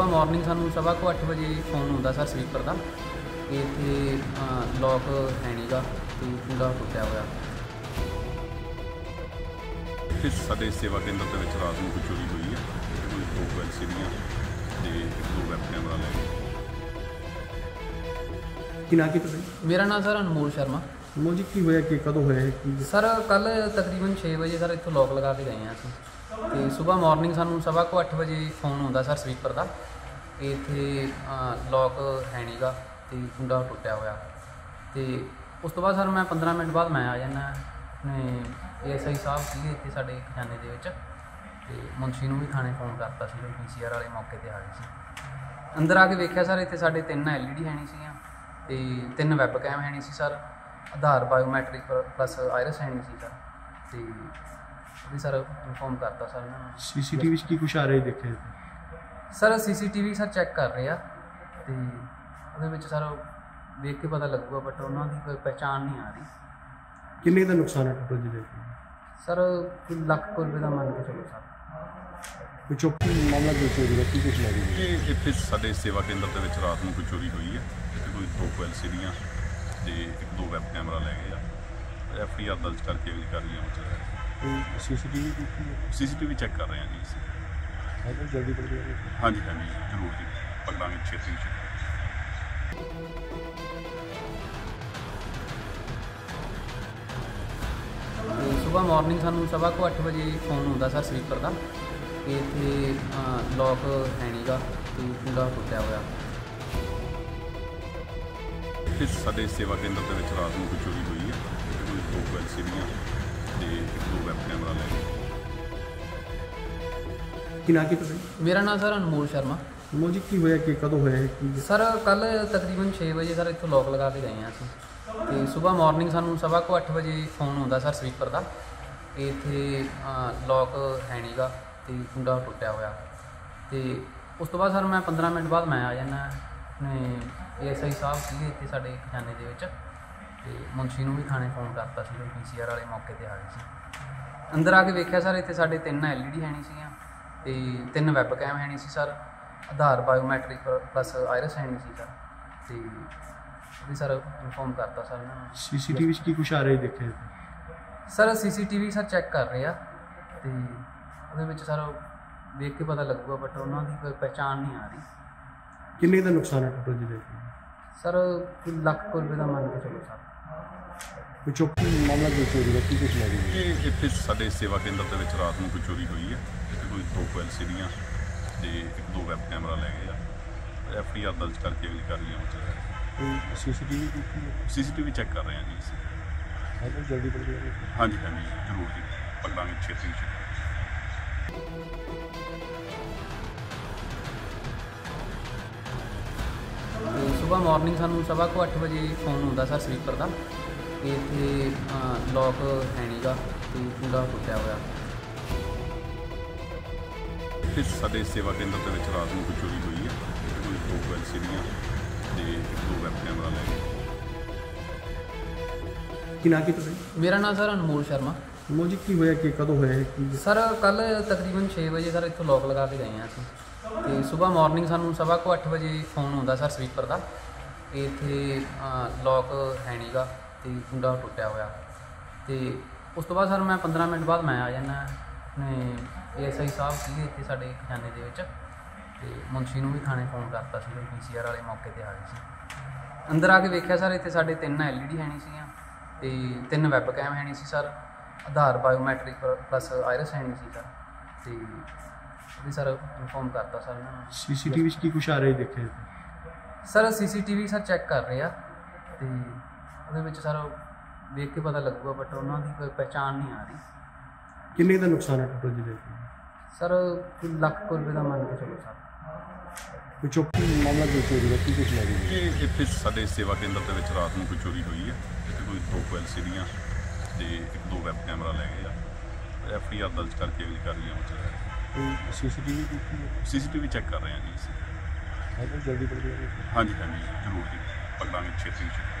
ਸਵੇਰ ਮਾਰਨਿੰਗ ਸਾਨੂੰ ਸਵਾ ਕੁ ਅੱਠ ਵਜੇ ਫੋਨ ਹੁੰਦਾ ਸਰ ਸਵੀਪਰ ਦਾ ਕਿ ਇੱਥੇ ਲੋਕ ਹੈ ਨਹੀਂਗਾ ਤੇ ਪੂਰਾ ਟੁੱਟਿਆ ਹੋਇਆ। ਇਸ ਸਾਡੇ ਸੇਵਾ ਕੇਂਦਰ ਦੇ ਵਿੱਚ ਰਾਤ ਨੂੰ ਕੋਈ ਚੋਰੀ ਹੋਈ ਹੈ। ਕੋਈ ਦੋ ਐਲਸੀਡੀਆਂ ਤੇ ਇੱਕ ਦੋ ਵੈਬ ਕੈਮਰਾ ਲੈ ਗਏ। ਕੀ ਨਾਂ ਕੀ ਤੁਹਾਡਾ? ਮੇਰਾ ਨਾਮ ਸਰ ਅਨਮੋਲ ਸ਼ਰਮਾ। ਮੋਲ ਜੀ ਕੀ ਹੋਇਆ? ਕਿ ਕਦੋਂ ਹੋਇਆ ਕੀ ਸਰ ਕੱਲ ਤਕਰੀਬਨ 6 ਵਜੇ ਸਰ ਇੱਥੋਂ ਲੋਕ ਲਗਾ ਕੇ ਗਏ ਹਾਂ ਅਸੀਂ। ਤੇ ਸਵੇਰ ਮਾਰਨਿੰਗ ਸਾਨੂੰ ਸਵਾ ਕੁ ਅੱਠ ਵਜੇ ਫੋਨ ਆਉਂਦਾ ਸਰ ਸਵੀਪਰ ਦਾ। ਕਿ ਇੱਥੇ ਲੋਕ ਹੈ ਨਹੀਂਗਾ ਤੇ ਕੁੰਡਾ ਟੁੱਟਿਆ ਹੋਇਆ। ਤੇ ਉਸ ਤੋਂ ਬਾਅਦ ਸਰ ਮੈਂ 15 ਮਿੰਟ ਬਾਅਦ ਮੈਂ ਆ ਜਾਂਦਾ। ਆਪਣੇ ਏਐਸਆਈ ਸਾਹਿਬ ਸੀਗੇ ਇੱਥੇ ਸਾਡੇ ਖਜ਼ਾਨੇ ਦੇ ਵਿੱਚ। ਤੇ ਮੁਨਸ਼ੀ ਨੂੰ ਵੀ ਥਾਣੇ ਫੋਨ ਕਰਤਾ ਸੀ ਪੀਸੀਆਰ ਵਾਲੇ ਮੌਕੇ ਤੇ ਆ ਗਏ ਸੀ। ਅੰਦਰ ਆ ਕੇ ਵੇਖਿਆ ਸਰ ਇੱਥੇ ਸਾਡੇ ਤਿੰਨ ਐਲਈਡੀ ਹੈ ਨਹੀਂ ਸੀਗੀਆਂ। ਤੇ ਤਿੰਨ ਵੈਬ ਕੈਮ ਹੈ ਨਹੀਂ ਸੀ sir Aadhaar biometric plus iris ਹੈ ਨਹੀਂ ਸੀ ਸਰ ਤੇ ਵੀ ਸਰ ਇਨਫੋਰਮ ਕਰਤਾ ਸਰ ਇਹਨਾਂ ਨੂੰ। ਸੀਸੀਟੀਵੀ 'ਚ ਕੀ ਕੁਛ ਆ ਰਿਹਾ ਦੇਖਿਆ ਸਰ ਸੀਸੀਟੀਵੀ ਸਰ ਚੈੱਕ ਕਰ ਰਹੇ ਆ ਤੇ ਉਹਦੇ ਵਿੱਚ ਸਰ ਦੇਖ ਕੇ ਪਤਾ ਲੱਗੂਗਾ ਬਟ ਉਹਨਾਂ ਦੀ ਕੋਈ ਪਹਿਚਾਣ ਨਹੀਂ ਆ ਰਹੀ। ਕਿੰਨੇ ਦਾ ਨੁਕਸਾਨ ਹੈ ਟੋਟਲ ਜੀ ਦੇਖੋ ਸਰ ਕੋਈ ਲੱਖ ਕੁ ਰੁਪਏ ਦਾ ਮੰਨ ਕੇ ਚਲੋ ਸਰ। ਕੋਈ ਚੌਕੀ ਮਾਮਲਾ ਜੋ ਚੋਰੀ ਦਾ ਕੀ ਕੁਛ ਲੱਗ ਰਿਹਾ ਇਹ ਇੱਥੇ ਸਾਡੇ ਸੇਵਾ ਕੇਂਦਰ ਦੇ ਵਿੱਚ ਰਾਤ ਨੂੰ ਕੋਈ ਚੋਰੀ ਹੋਈ ਹੈ। ਇੱਥੇ ਕੋਈ ਦੋ ਐਲਸੀਡੀਆਂ ਤੇ ਇੱਕ ਦੋ ਵੈਬ ਕੈਮਰਾ ਲੈ ਗਏ ਆ। ਐਫ ਆਈ ਆਰ ਦਰਜ ਕਰਕੇ ਵੀ ਕਰ ਉੱਥੇ ਕੋਈ ਸੀਸੀਟੀਵੀ ਚੈੱਕ ਕਰ ਰਹੇ ਹਾਂ ਜੀ ਅਸੀਂ। ਹੈ ਤਾਂ ਜਲਦੀ ਪੜ ਗਿਆ ਹਾਂਜੀ ਹਾਂਜੀ ਜ਼ਰੂਰ ਜੀ। ਪਕੜਾਂਗੇ ਛੇਤੀ ਛੇਤੀ। ਸਵੇਰ ਮਾਰਨਿੰਗ ਸਾਨੂੰ ਸਵਾ ਕੁ ਅੱਠ ਵਜੇ ਫੋਨ ਹੁੰਦਾ ਸਰ ਸਵੀਪਰ ਦਾ ਕਿ ਇੱਥੇ ਲੋਕ ਹੈ ਨਹੀਂਗਾ ਤੇ ਪੂਰਾ ਟੁੱਟਿਆ ਹੋਇਆ। ਇਸ ਸਾਡੇ ਸੇਵਾ ਕੇਂਦਰ ਦੇ ਵਿੱਚ ਰਾਤ ਨੂੰ ਕੋਈ ਚੋਰੀ ਹੋਈ ਹੈ। ਕੋਈ ਦੋ ਐਲਸੀਡੀਆਂ ਤੇ ਇੱਕ ਦੋ ਵੈਬ ਕੈਮਰਾ ਲੈ ਗਏ ਕੀ ਨਾਂ ਕੀ ਤੁਹਾਡਾ ਮੇਰਾ ਨਾਮ ਸਰ ਅਨਮੋਲ ਸ਼ਰਮਾ। ਮੋਲ ਜੀ ਕੀ ਹੋਇਆ? ਕਿ ਕਦੋਂ ਹੋਇਆ ਇਹ? ਕੀ ਸਰ ਕੱਲ ਤਕਰੀਬਨ 6 ਵਜੇ ਸਰ ਇੱਥੋਂ ਲੋਕ ਲਗਾ ਕੇ ਗਏ ਹਾਂ ਅਸੀਂ। ਤੇ ਸਵੇਰ ਮਾਰਨਿੰਗ ਸਾਨੂੰ ਸਵਾ ਕੁ ਅੱਠ ਵਜੇ ਫੋਨ ਹੁੰਦਾ ਸਰ ਸਵੀਪਰ ਦਾ। ਕਿ ਇੱਥੇ ਲੋਕ ਹੈ ਨਹੀਂਗਾ ਤੇ ਕੁੰਡਾ ਟੁੱਟਿਆ ਹੋਇਆ। ਤੇ ਉਸ ਤੋਂ ਬਾਅਦ ਸਰ ਮੈਂ 15 ਮਿੰਟ ਬਾਅਦ ਮੈਂ ਆ ਜਾਂਦਾ। ਆਪਣੇ ਏਐਸਆਈ ਸਾਹਿਬ ਸੀਗੇ ਇੱਥੇ ਸਾਡੇ ਖਜ਼ਾਨੇ ਦੇ ਵਿੱਚ। ਤੇ ਮੁਨਸ਼ੀ ਨੂੰ ਵੀ ਥਾਣੇ ਫੋਨ ਕਰਤਾ ਸੀ ਪੀਸੀਆਰ ਵਾਲੇ ਮੌਕੇ ਤੇ ਆ ਗਏ ਸੀ। ਅੰਦਰ ਆ ਕੇ ਵੇਖਿਆ ਸਰ ਇੱਥੇ ਸਾਡੇ ਤਿੰਨ ਐਲਈਡੀ ਹੈ ਨਹੀਂ ਸੀਗੀਆਂ ਤੇ ਤਿੰਨ ਵੈਬ ਕੈਮ ਹੈ ਨਹੀਂ ਸੀ sir. Aadhaar biometric plus iris ਹੈ ਨਹੀਂ ਸੀ ਸਰ। ਤੇ ਵੀ ਸਰ ਇਨਫੋਰਮ ਕਰਤਾ ਸਰ ਨੂੰ। ਸੀਸੀਟੀਵੀ 'ਚ ਕੀ ਕੁਛ ਆ ਰਿਹਾ ਦੇਖਿਆ ਸਰ ਸੀਸੀਟੀਵੀ ਸਰ ਚੈੱਕ ਕਰ ਰਹੇ ਆ ਤੇ ਉਹਦੇ ਵਿੱਚ ਸਰ ਦੇਖ ਕੇ ਪਤਾ ਲੱਗੂਗਾ ਬਟ ਉਹਨਾਂ ਦੀ ਕੋਈ ਪਹਿਚਾਣ ਨਹੀਂ ਆ ਰਹੀ। ਕਿੰਨੇ ਦਾ ਨੁਕਸਾਨ ਹੈ ਟੋਟਲ ਜੀ ਦੇਖੋ। ਸਰ ਲੱਖ ਰੁਪਏ ਦਾ ਮੰਨ ਕੇ ਚਲੋ ਸਰ। ਕੋਈ ਚੌਕੀ ਮਾਮਲਾ ਜੋ ਚੋਰੀ ਦਾ ਕੀ ਕੁਛ ਲੱਗ ਰਿਹਾ ਇਹ ਇੱਥੇ ਸਾਡੇ ਸੇਵਾ ਕੇਂਦਰ ਦੇ ਵਿੱਚ ਰਾਤ ਨੂੰ ਕੋਈ ਚੋਰੀ ਹੋਈ ਹੈ। ਇੱਥੇ ਕੋਈ ਦੋ ਐਲਸੀਡੀਆਂ ਤੇ ਇੱਕ ਦੋ ਵੈਬ ਕੈਮਰਾ ਲੈ ਗਏ ਆ। ਐਫ ਆਈ ਆਰ ਦਰਜ ਕਰਕੇ ਵੀ ਕਰ ਰਹੀਆਂ ਉੱਥੇ ਕੋਈ ਸੀਸੀਟੀਵੀ ਦੀ ਕੀ ਸੀਸੀਟੀਵੀ ਚੈੱਕ ਕਰ ਰਹੇ ਹਾਂ ਜੀ ਅਸੀਂ। ਹੈ ਤਾਂ ਜਲਦੀ ਪੜ ਗਿਆ ਹਾਂਜੀ ਹਾਂਜੀ ਜ਼ਰੂਰ ਜੀ। ਪਕੜਾਂਗੇ ਛੇਤੀ ਛੇਤੀ ਸਵੇਰ ਮਾਰਨਿੰਗ ਸਾਨੂੰ ਸਵਾ ਕੁ ਅੱਠ ਵਜੇ ਫੋਨ ਹੁੰਦਾ ਸਰ ਸਵੀਪਰ ਦਾ। ਕਿ ਇੱਥੇ ਲੋਕ ਹੈ ਨਹੀਂਗਾ ਤੇ ਪੂਰਾ ਟੁੱਟਿਆ ਹੋਇਆ। ਇਸ ਸਾਡੇ ਸੇਵਾ ਕੇਂਦਰ ਦੇ ਵਿੱਚ ਰਾਤ ਨੂੰ ਕੋਈ ਚੋਰੀ ਹੋਈ ਹੈ? ਕੋਈ ਦੋ ਐਲਸੀਡੀਆਂ ਤੇ ਇੱਕ ਦੋ ਵੈਬ ਕੈਮਰਾ ਲੈ ਗਏ। ਕੀ ਨਾਂ ਕੀ ਤੁਹਾਡਾ ਮੇਰਾ ਨਾਮ ਸਰ ਅਨਮੋਲ ਸ਼ਰਮਾ। ਮੋਲ ਜੀ ਕੀ ਹੋਇਆ? ਕਿ ਕਦੋਂ ਹੋਇਆ ਸਰ ਕੱਲ ਤਕਰੀਬਨ 6 ਵਜੇ ਸਰ ਇੱਥੋਂ ਲੋਕ ਲਗਾ ਕੇ ਗਏ ਹਾਂ ਅਸੀਂ। ਤੇ ਸਵੇਰ ਮਾਰਨਿੰਗ ਸਾਨੂੰ ਸਵਾ ਕੁ ਅੱਠ ਵਜੇ ਫੋਨ ਆਉਂਦਾ ਸਰ ਸਵੀਪਰ ਦਾ। ਕਿ ਇੱਥੇ ਲੋਕ ਹੈ ਨਹੀਂਗਾ ਤੇ ਕੁੰਡਾ ਟੁੱਟਿਆ ਹੋਇਆ। ਤੇ ਉਸ ਤੋਂ ਬਾਅਦ ਸਰ ਮੈਂ 15 ਮਿੰਟ ਬਾਅਦ ਮੈਂ ਆ ਜਾਂਦਾ। ਆਪਣੇ ਏਐਸਆਈ ਸਾਹਿਬ ਸੀਗੇ ਇੱਥੇ ਸਾਡੇ ਖਜ਼ਾਨੇ ਦੇ ਵਿੱਚ। ਤੇ ਮੁਨਸ਼ੀ ਨੂੰ ਵੀ ਥਾਣੇ ਫੋਨ ਕਰਤਾ ਸੀ ਪੀਸੀਆਰ ਵਾਲੇ ਮੌਕੇ ਤੇ ਆ ਗਏ ਸੀ। ਅੰਦਰ ਆ ਕੇ ਵੇਖਿਆ ਸਰ ਇੱਥੇ ਸਾਡੇ ਤਿੰਨ ਐਲਈਡੀ ਹੈ ਨਹੀਂ ਸੀਗੀਆਂ ਤੇ ਤਿੰਨ ਵੈਬ ਕੈਮ ਹੈ ਨਹੀਂ ਸੀ sir Aadhaar biometric plus iris ਹੈ ਨਹੀਂ ਸੀ ਸਰ ਤੇ ਵੀ ਸਰ ਇਨਫੋਰਮ ਕਰਤਾ ਸਰ ਇਹਨਾਂ ਨੂੰ। ਸੀਸੀਟੀਵੀ 'ਚ ਕੀ ਕੁਛ ਆ ਰਿਹਾ ਦੇਖਿਆ ਸਰ ਸੀਸੀਟੀਵੀ ਸਰ ਚੈੱਕ ਕਰ ਰਹੇ ਆ ਤੇ ਉਹਦੇ ਵਿੱਚ ਸਰ ਦੇਖ ਕੇ ਪਤਾ ਲੱਗੂਗਾ ਬਟ ਉਹਨਾਂ ਦੀ ਕੋਈ ਪਹਿਚਾਣ ਨਹੀਂ ਆ ਰਹੀ। ਕਿੰਨੇ ਦਾ ਨੁਕਸਾਨ ਹੈ ਟੋਟਲ ਜੀ ਦੇਖੋ ਸਰ ਕੋਈ ਲੱਖ ਕੁ ਰੁਪਏ ਦਾ ਮੰਨ ਕੇ ਚਲੋ ਸਰ। ਕੋਈ ਚੌਕੀ ਮਾਮਲਾ ਜੋ ਚੋਰੀ ਦਾ ਕੀ ਕੁਛ ਲੱਗ ਰਿਹਾ ਇਹ ਇੱਥੇ ਸਾਡੇ ਸੇਵਾ ਕੇਂਦਰ ਦੇ ਵਿੱਚ ਰਾਤ ਨੂੰ ਕੋਈ ਚੋਰੀ ਹੋਈ ਹੈ। ਇੱਥੇ ਕੋਈ ਦੋ ਐਲਸੀਡੀਆਂ ਤੇ ਇੱਕ ਦੋ ਵੈਬ ਕੈਮਰਾ ਲੈ ਗਏ ਆ। ਐਫ ਆਈ ਆਰ ਦਰਜ ਕਰਕੇ ਵੀ ਕਰ ਰਹੀਆਂ ਉੱਥੇ ਕੋਈ ਸੀਸੀਟੀਵੀ ਦੀ ਕੀ ਸੀਸੀਟੀਵੀ ਚੈੱਕ ਕਰ ਰਹੇ ਹਾਂ ਜੀ ਅਸੀਂ। ਹੈ ਤਾਂ ਜਲਦੀ ਹਾਂਜੀ ਹਾਂਜੀ ਜ਼ਰੂਰ ਜੀ। ਪਕੜਾਂਗੇ ਛੇਤੀ ਛੇਤੀ।